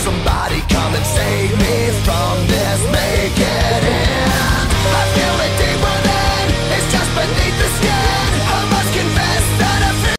somebody